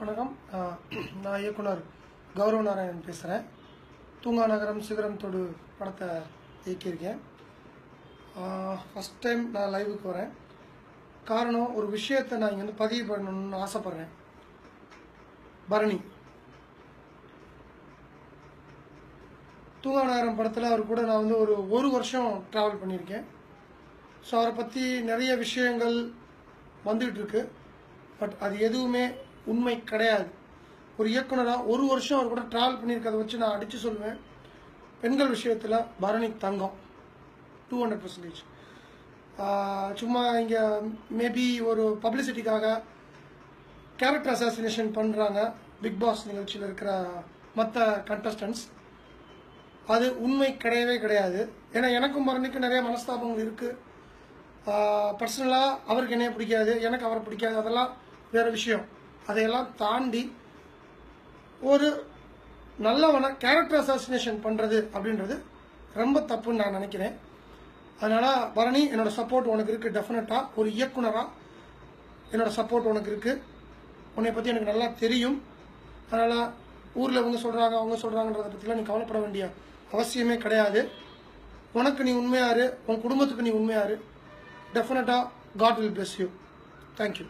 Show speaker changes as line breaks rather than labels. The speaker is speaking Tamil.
வணக்கம். நான் இயக்குனர் கௌரவ நாராயணன் பேசுகிறேன் தூங்கா நகரம் சிகரம் தொடு படத்தை இயக்கியிருக்கேன். ஃபஸ்ட் டைம் நான் லைவுக்கு வரேன். காரணம் ஒரு விஷயத்தை நான் இங்கே வந்து பதிவு பண்ணணும்னு ஆசைப்பட்றேன். பரணி. தூங்கா நகரம் படத்தில் அவர் கூட நான் வந்து ஒரு ஒரு வருஷம் ட்ராவல் பண்ணியிருக்கேன். ஸோ அவரை பற்றி நிறைய விஷயங்கள் வந்துகிட்டு இருக்கு. பட் அது எதுவுமே உண்மை கிடையாது. ஒரு இயக்குனராக ஒரு வருஷம் அவர் கூட ட்ராவல் பண்ணியிருக்கிறத வச்சு நான் அடித்து சொல்லுவேன். பெண்கள் விஷயத்தில் பரணி தங்கம். டூ ஹண்ட்ரட் பர்சன்டேஜ் சும்மா இங்கே மேபி ஒரு பப்ளிசிட்டிக்காக கேரக்டர் அசாசினேஷன் பண்ணுறாங்க பிக் பாஸ் நிகழ்ச்சியில் இருக்கிற மற்ற கண்டஸ்டன்ஸ் அது உண்மை கிடையவே கிடையாது. ஏன்னா எனக்கும் பரணிக்கும் நிறைய மனஸ்தாபங்கள் இருக்குது பர்சனலாக அவருக்கு என்னைய பிடிக்காது எனக்கு அவரை பிடிக்காது. அதெல்லாம் வேறு விஷயம். அதையெல்லாம் தாண்டி ஒரு நல்லவனை கேரக்டர் அசாசினேஷன் பண்ணுறது அப்படின்றது ரொம்ப தப்புன்னு நான் நினைக்கிறேன். அதனால் பரணி என்னோட சப்போர்ட் உனக்கு இருக்குது டெஃபினட்டாக ஒரு இயக்குனராக என்னோடய சப்போர்ட் உனக்கு இருக்குது உன்னை பற்றி எனக்கு நல்லா தெரியும். அதனால் ஊரில் இவங்க சொல்கிறாங்க அவங்க சொல்கிறாங்கன்றத பற்றிலாம் நீ கவலைப்பட வேண்டிய அவசியமே கிடையாது. உனக்கு நீ உண்மையாரு உன் குடும்பத்துக்கு நீ உண்மையாரு டெஃபினட்டாக God will bless you thank you